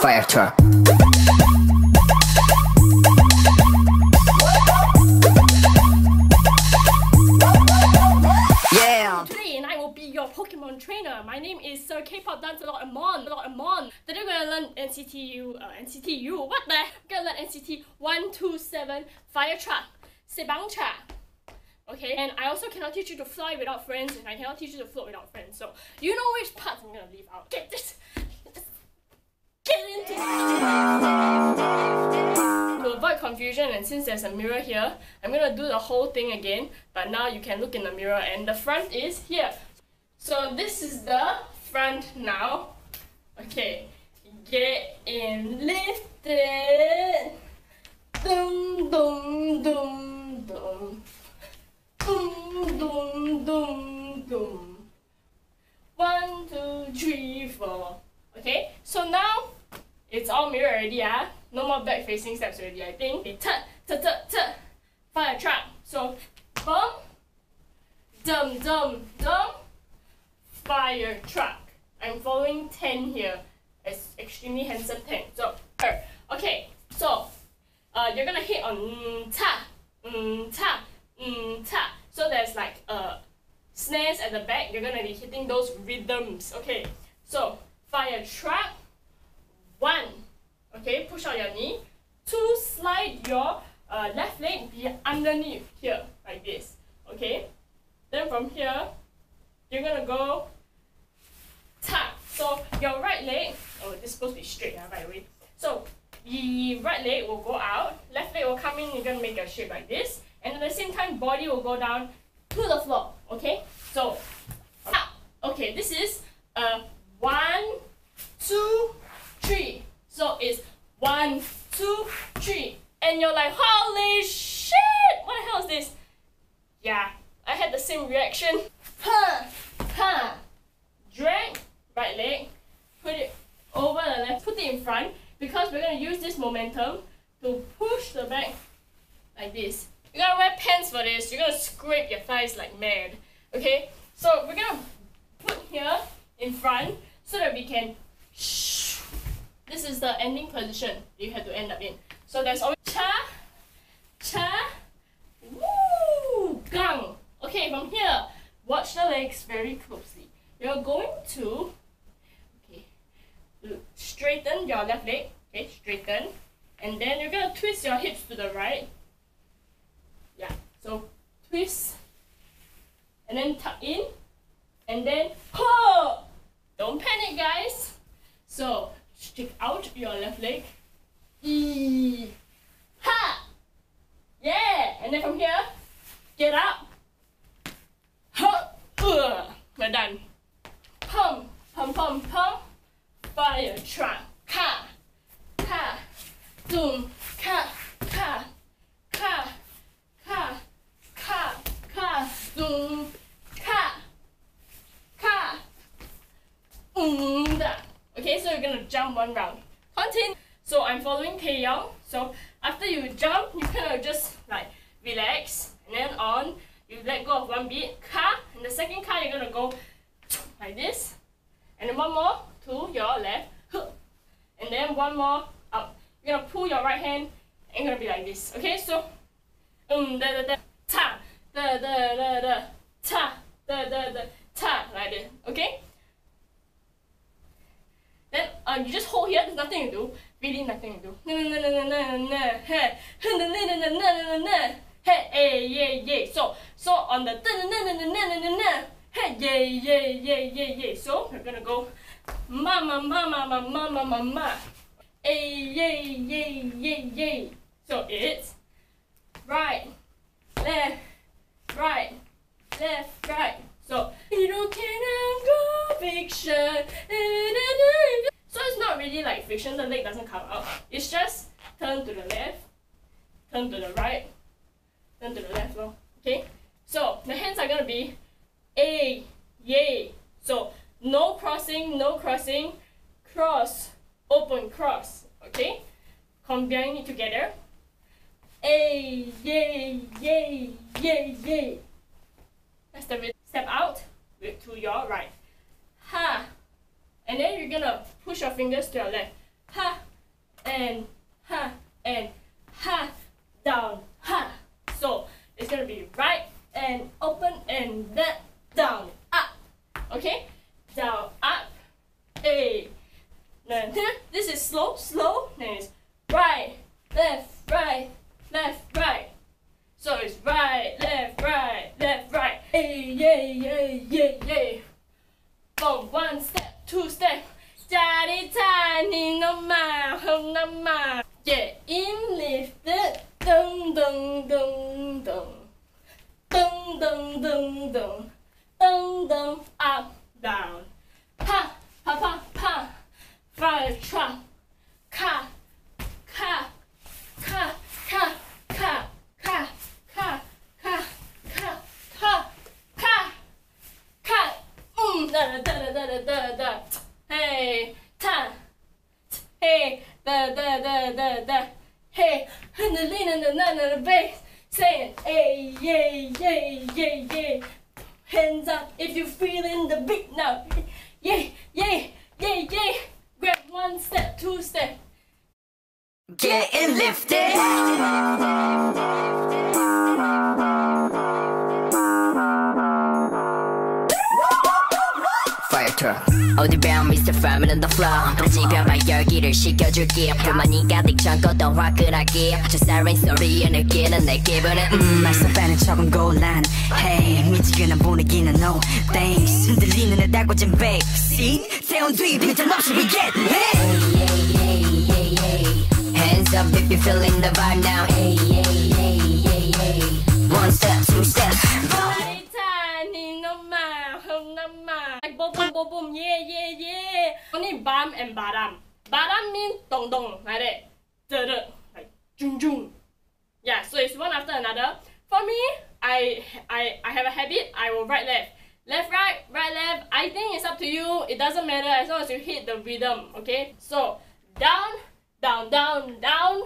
fire truck. Yeah. Today, and I will be your Pokemon trainer. My name is Sir K-pop Dance Lot Amon. A lot Amon. Today we're gonna learn NCT U. Uh, NCT U. What the? We're gonna learn NCT one two seven Fire Truck, Sebangcha. Okay, and I also cannot teach you to fly without friends, and I cannot teach you to float without friends. So you know which parts I'm gonna leave out. Get this. Get into. To avoid confusion, and since there's a mirror here, I'm gonna do the whole thing again. But now you can look in the mirror, and the front is here. So this is the front now. Okay, get in, lift it. Dum dum dum dum. Dum dum dum dum. One, two, three, four. Okay, so now it's all mirror already, ah. No more back facing steps already, I think. Okay, tut, tut, tut, tut. Fire trap. So, bum, dum, dum, dum, fire truck. I'm following Ten here. It's extremely handsome Ten. So, er, okay, so uh, you're gonna hit on mm, ta, mm, ta, mm, ta. So there's like uh, snares at the back. You're gonna be hitting those rhythms. Okay, so fire truck. One, okay, push out your knee. Two, slide your uh, left leg be underneath here, like this. Okay, then from here, you're gonna go tap. So your right leg, oh, this is supposed to be straight, uh, by the way. So the right leg will go out, left leg will come in, you're gonna make a shape like this, and at the same time, body will go down to the floor. Okay, so tap. Okay, this is uh, one, two, three. So it's one, two, three. And you're like, holy shit! What the hell is this? Yeah, I had the same reaction. Ha! Ha! Drag right leg, put it over the left, put it in front because we're gonna use this momentum to push the back like this. You're gonna wear pants for this, you're gonna scrape your thighs like mad. Okay? So we're gonna put here in front so that we can. This is the ending position you have to end up in. So there's always cha, cha, woo, gang. Okay, from here, watch the legs very closely. You're going to okay, straighten your left leg. Okay, straighten, and then you're gonna twist your hips to the right. Yeah, so twist, and then tuck in, and then ho. Don't panic, guys. So stick out your left leg. E ha. Yeah, and then from here, get up. Ha. We're done. Pump, pump, pump, pump. Fire truck. Ka, ka, doom, yeah, there's nothing to do. Really nothing to do. Hey, hey, yeah, yeah. So, so on the hey, yeah, yeah, yeah, yeah, yeah. So we're gonna go, mama, mama, mama, mama, mama, hey, yeah, yeah, yeah, yeah. So it's right, left, right, left, right. So you don't care conviction. So it's not really like friction, the leg doesn't come out. It's just turn to the left, turn to the right, turn to the left. Well, okay? So the hands are gonna be A, yay. So no crossing, no crossing, cross, open, cross. Okay? Combine it together. A, yay, yay, yay, yay. That's the. Step out with to your right. Ha. And then you're gonna push your fingers to your left. ha, and ha, and ha, down, ha. So it's gonna be right and open and then down, up. Okay? Down, up, a. Then this is slow, slow. Then it's right, left, right, left, right. So it's right, left, right, left, right. Hey, yay, yay, yay, yay. Boom, one step, step. Daddy tiny no ma, no ma. Get in, lifted. Dum, dum, dum, dum. Dum, dum, dum, dum. Dum, dum, Fire truck. 어디 bound Mr. Farmer on the floor 지변만 열기를 식혀줄게 불만이 가득 잠궜던 화끈하게 저 siren 소리에 느끼는 내 기분은 음 말썽 빼는 척은 곤란 Hey 미지근한 분위기는 no thanks 흔들리는 내 달궈진 backseat 세운 뒤 빈틈없이 we get lit Hands up if you're feeling the vibe now hey, hey, hey, hey, hey. One step, And badam. Badam means dong dong, like that. Da, like jung jung. Yeah, so it's one after another. For me, I I I have a habit. I will right left, left right, right left. I think it's up to you. It doesn't matter as long as you hit the rhythm. Okay, so down, down, down, down,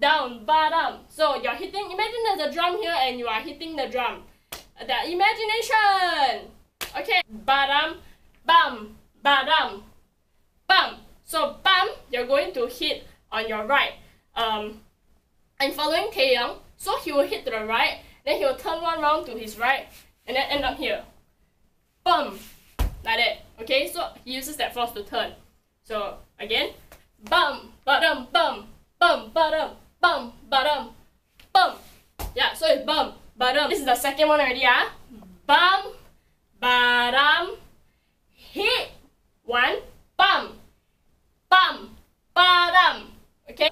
down, bottom. So you're hitting. Imagine there's a drum here, and you are hitting the drum. The imagination. Okay, bottom, bum, bottom, bum. So bum, you're going to hit on your right. Um, I'm following Taeyong, so he will hit to the right, then he will turn one round to his right, and then end up here. Bum, like that. Okay, so he uses that force to turn. So again, bum, bottom, bum, bum, bottom, bum, bottom, bum. Yeah, so it's bum, bottom. This is the second one already, ah. Bum, bottom, hit, one, bum, bum, bottom. Okay,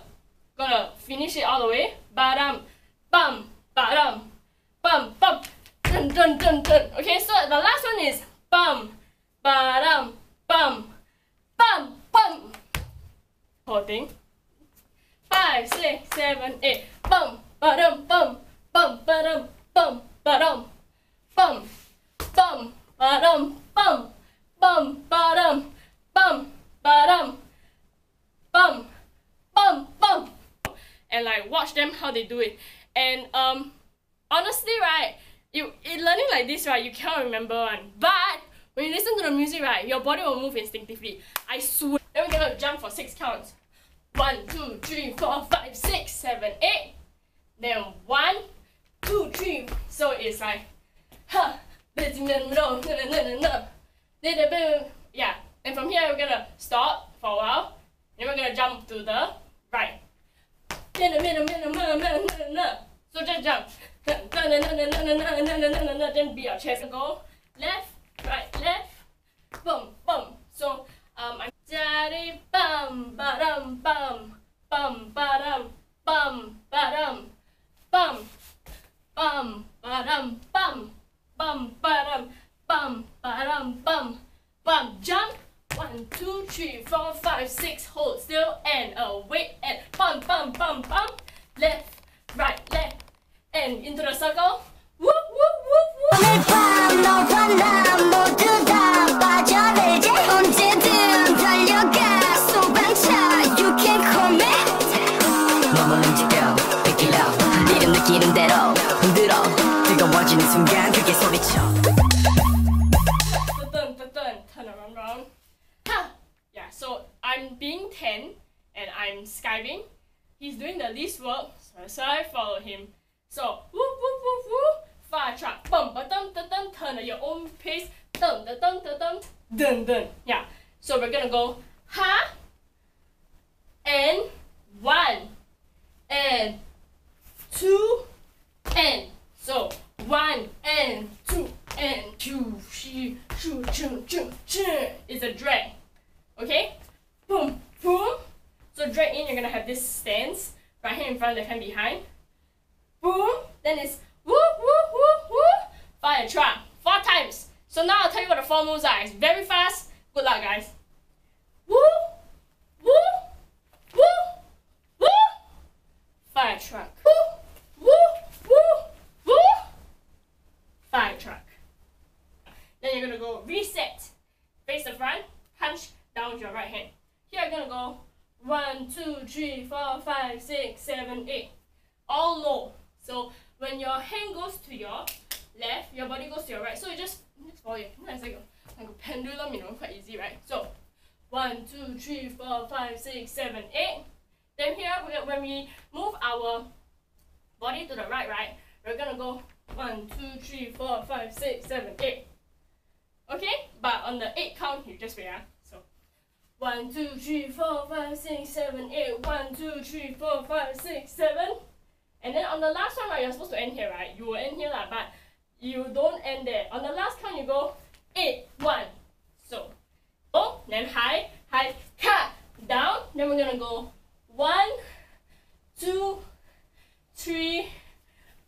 gonna finish it all the way. Bottom, bum, bottom, bum, bum, dun, dun, dun, dun. Okay, so the last one is bum, bottom, bum, bum, bum. Whole thing. Five, six, seven, eight. Bum, bottom, bum, bum, bottom, bum, bottom, bum, bum, bottom, bum, bum, bottom, bum, bottom, bum, bum, bum. And like watch them how they do it. And um honestly right, you in learning like this right, you cannot remember one. But when you listen to the music right, your body will move instinctively. I swear. Then we're gonna jump for six counts. One, two, three, four, five, six, seven, eight. Then one, two, three. So it's like, huh. And from here we're gonna stop for a while. Then we're gonna jump to the right. So just jump. Then beat your chest. and Go left, right, left, boom, boom. So um, I'm daddy bum, ba-dum, bum, bum, ba-dum, bum, ba-dum, bum, bum, ba-dum, bum, bum, ba-dum, bum, ba-dum, bum, bum. Jump. One, two, three, four, five, six. Hold still and away and bum, bum, bum, bum. Left, right, left, and into the circle. Whoop, whoop, whoop, whoop. A drag. Okay? Boom boom. So drag in you're gonna have this stance, right hand in front, left hand behind. Boom, then it's woo woo woo woo fire truck. Four times. So now I'll tell you what the four moves are. It's very fast. Good luck guys. Woo woo woo woo fire truck. Woo woo woo woo fire truck. Then you're gonna go reset. Face the front, punch down with your right hand. Here I'm gonna go one, two, three, four, five, six, seven, eight. All low. So when your hand goes to your left, your body goes to your right. So you just just follow it. It's like a, like a pendulum, you know, quite easy, right? So one, two, three, four, five, six, seven, eight. Then here, when we move our body to the right, right, we're gonna go one, two, three, four, five, six, seven, eight. Okay? But on the eight count, you just wait, ah. One, two, three, four, five, six, seven, eight. One, two, three, four, five, six, seven. And then on the last one, right, you're supposed to end here, right? You will end here, lah, but you don't end there. On the last count, you go eight, one. So, oh, then high, high, cut, down. Then we're gonna go one, two, three,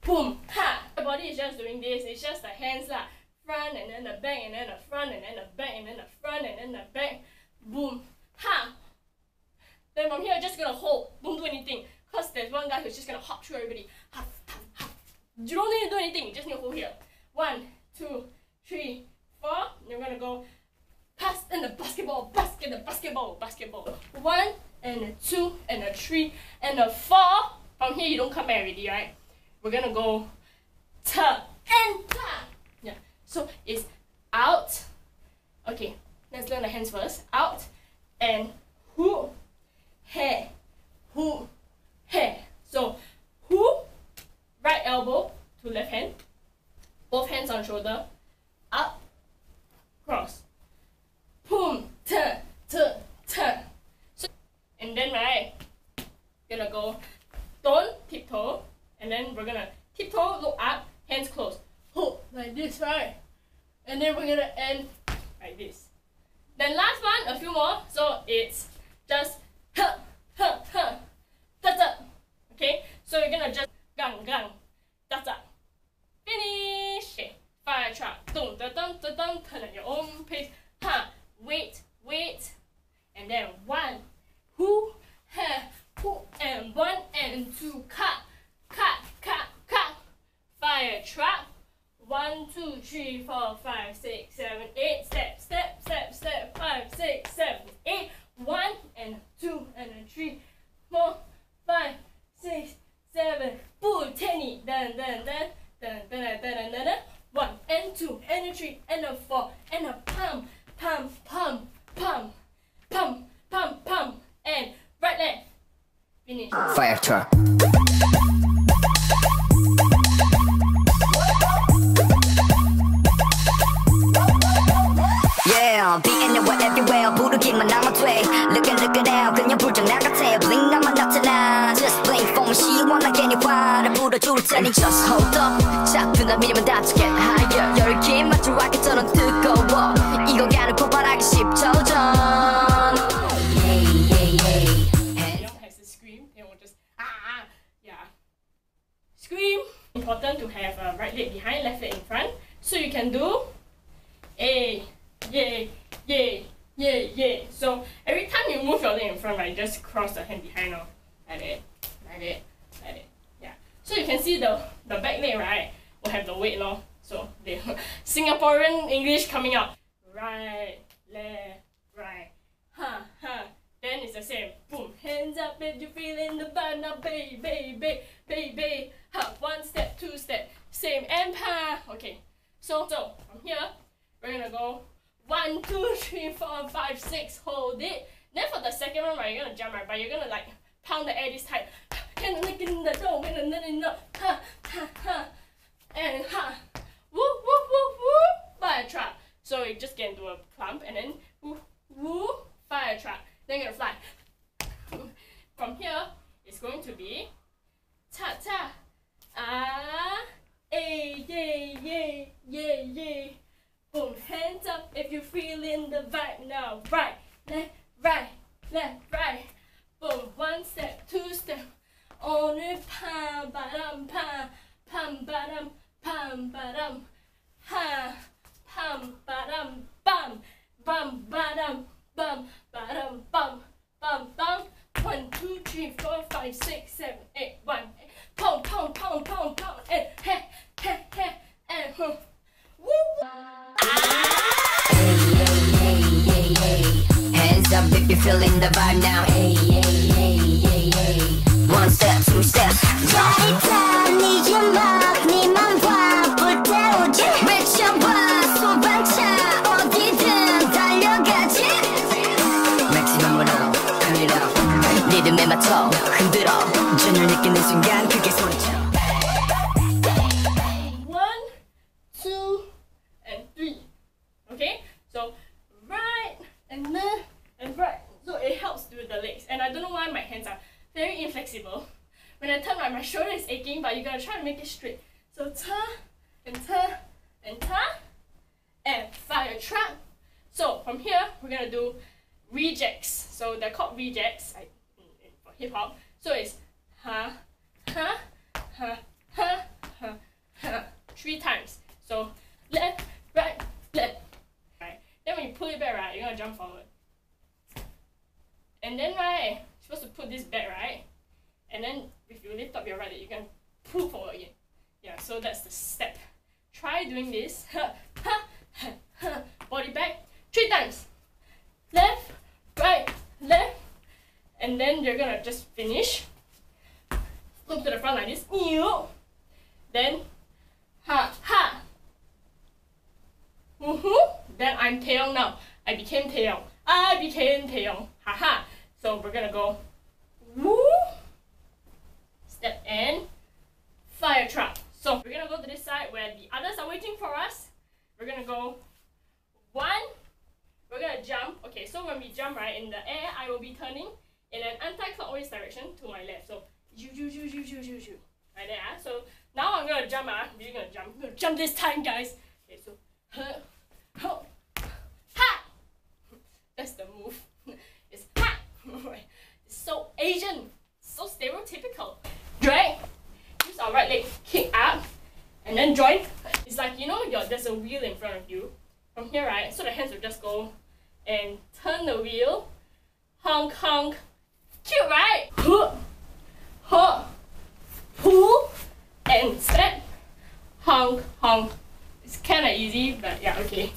boom, ha. The body is just doing this. It's just the hands, lah. Front and then the back and then the front and then the back and then the front and then the back. Boom, ha. Then from here, you're just gonna hold. Don't do anything. Cause there's one guy who's just gonna hop through everybody. Hop, hop, hop. You don't need to do anything. You just need to hold here. One, two, three, four. You're gonna go pass and the basketball, basket, the basketball, basketball. One and a two and a three and a four. From here, you don't come back already, right? We're gonna go ta and ta. Yeah. So it's out. Okay. Let's learn the hands first. Out and who, hair, who, hair. So who, right elbow to left hand, both hands on shoulder, up, cross, boom, turn, turn, turn. So, and then right, gonna go, don't tiptoe, and then we're gonna tiptoe, look up, hands closed, hold like this, right? And then we're gonna end like this. Then last one, a few more. So it's just huh, huh, huh, da da. Okay, so you're gonna just gang gang, da da. Finish. Fire truck. Dum da dum da dum. Turn at your own pace. Ha. Wait, wait, and then one, who, ha, who, and one and two. Cut, cut, cut, cut. Fire truck. One, two, three, four, five, six, seven, eight. Step, step, step, step. Five, six, seven, eight. One and two and three, four, five, six, seven. Pull tenny. Dun dun dun dun dun dun dun dun. One and two and three and a four and a pump, pump, pump, pump, pump, pump, pump, and right leg. Finish. Fire truck. Tell me just hold up. 작든 한 미리만 that's get higher 열기 마치 로켓처럼 뜨거워. 이거 가는 폭발하기 10초 전. Ah, ah, Scream. Important to have a uh, right leg behind, left leg in front. So you can do a, yay, yay, yay, yay. So every time you move your leg in front, right, just cross the hand behind, or like that, like that. So you can see the the back leg, right, will have the weight now. So the Singaporean English coming out. Right, left, right. Ha ha. Then it's the same. Boom. Hands up if you feeling the vibe now, baby, baby, baby. One step, two step. Same and pa. Okay. So so from here, we're gonna go one, two, three, four, five, six. Hold it. Then for the second one, right, you're gonna jump right, but you're gonna like pound the this time. Can look in the door, when the no, ha ha ha, and ha, woo woo woo woo, fire truck. So you just get into a clump and then woo woo, fire truck. Then you're gonna fly. From here, it's going to be pull it back, right, you're gonna jump forward. And then right, you're supposed to put this back, right? And then if you lift up your right leg, you can pull forward again. Yeah, so that's the step. Try doing this. Body back three times. Left, right, left. And then you're gonna just finish. Look to the front like this. Then ha ha. Woohoo! Then I'm Taeyong now. I became Taeyong. I became Taeyong. Haha. So we're gonna go woo. Step in. Fire trap. So we're gonna go to this side where the others are waiting for us. We're gonna go one. We're gonna jump. Okay, so when we jump right in the air, I will be turning in an anti-clockwise direction to my left. So you you you you you you you like. So now I'm gonna jump. Ah, we're gonna jump. I'm gonna jump this time, guys. Okay, so huh, huh, ha. That's the move. It's ha. It's so Asian, so stereotypical. Drag. Use our right leg, kick up, and then join. It's like you know, there's a wheel in front of you. From here, right? So the hands will just go and turn the wheel. Honk honk. Cute, right? Huh, huh, pull, and step. Honk honk. It's kind of easy, but yeah, okay.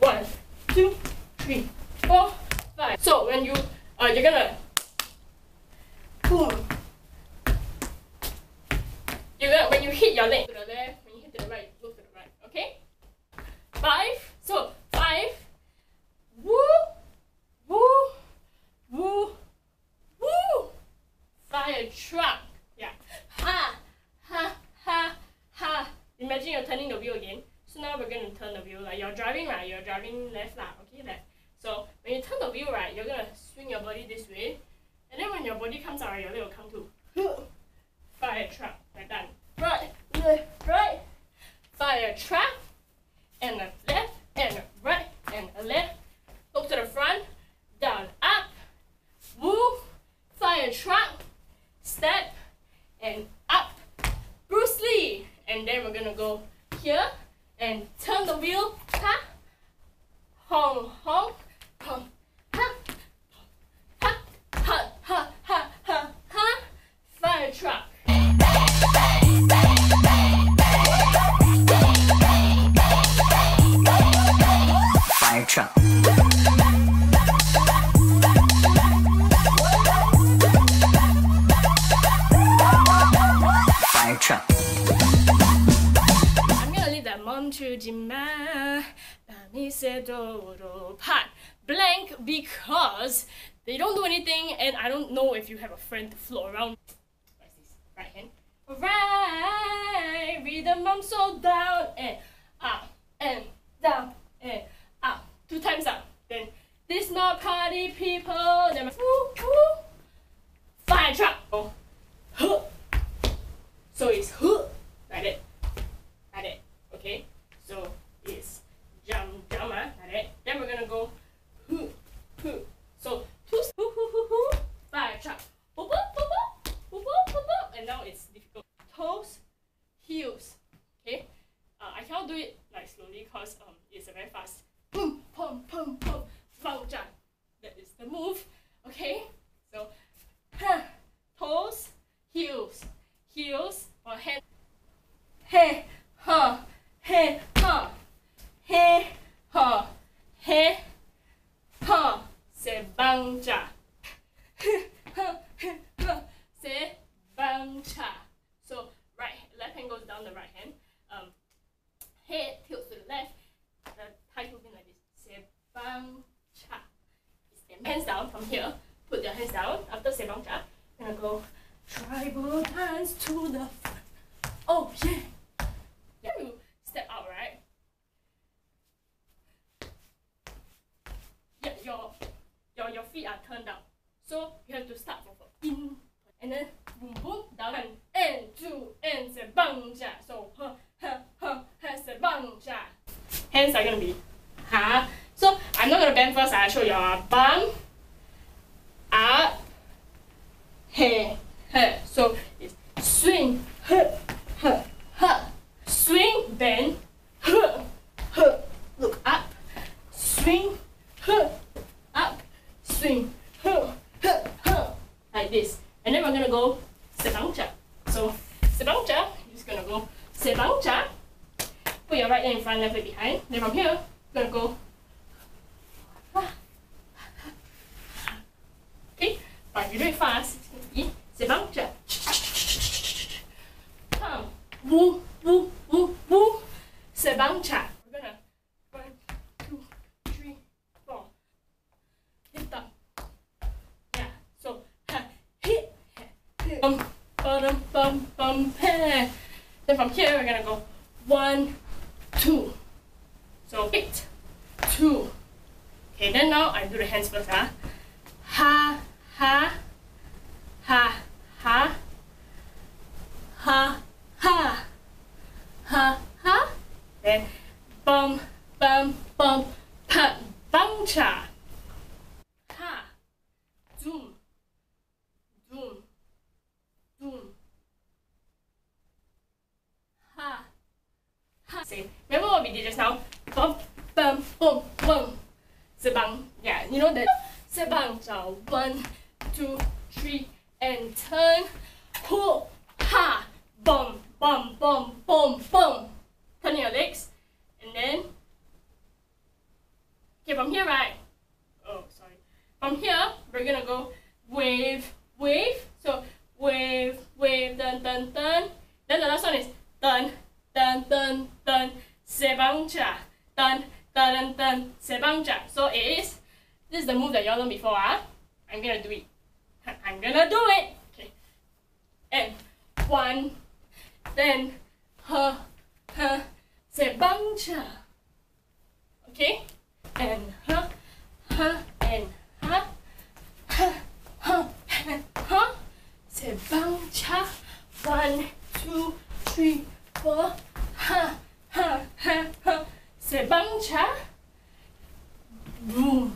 One, two, three, four, five. So when you uh, you're gonna boom. You're gonna when you hit your leg to the left, when you hit to the right, look to the right. Okay. Five. Woo, woo, woo, woo. Fire truck. Yeah. Ha, ha, ha, ha. Imagine you're turning the wheel again. So now we're gonna turn the wheel. Like you're driving, right? You're driving left, lah. Okay, left. So when you turn the wheel, right, you're gonna swing your body this way, and then when your body comes out, right, your leg will come too. Fire truck. Like that. Right, left, right. Fire truck. And a left, and a right, and a left. Look to the front. Down, up. Move. Fire truck. Step. And up. Bruce Lee. And then we're gonna go here and turn the wheel. Ha. Hong, hong, Jujima Damisedoro Part blank because they don't do anything and I don't know if you have a friend to float around. What's this? Right hand. right rhythm I'm so down. うん、嘿 bum, bum, bum, bum, hey. Then from here, we're gonna go one, two. So eight, two. Okay, then now I do the hands first, huh? Ha, ha, ha, ha, ha, ha, ha, ha. Then bum, bum, bum, pa, bum, cha. Did just now. Bum bum boom boom sebang. Yeah you know that. Sebang. Cha one two three and turn. Ho ha bum bum bum bum bum. Turn your legs. And then okay from here right. Oh sorry. From here we're gonna go wave wave. So wave wave dun dun dun. Then the last one is dun dun dun dun sebangcha dun dun dun dun sebangcha so it is. This is the move that y'all learned before ah. I'm gonna do it. I'm gonna do it. Okay. And one. Then ha ha sebangcha okay. And ha ha and ha ha ha and ha sebangcha one two three four. Ha 哈哈哈，塞班茶，不。